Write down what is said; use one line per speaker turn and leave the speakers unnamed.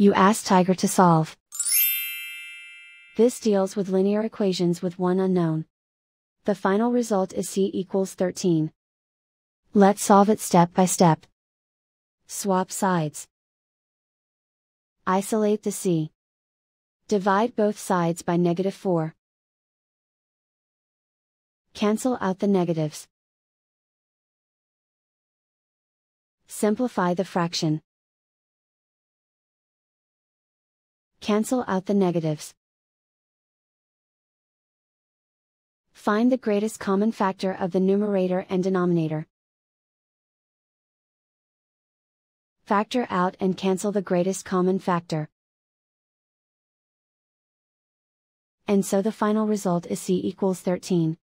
You ask Tiger to solve. This deals with linear equations with one unknown. The final result is c equals 13. Let's solve it step by step. Swap sides. Isolate the c. Divide both sides by negative 4. Cancel out the negatives. Simplify the fraction. Cancel out the negatives. Find the greatest common factor of the numerator and denominator. Factor out and cancel the greatest common factor. And so the final result is c equals 13.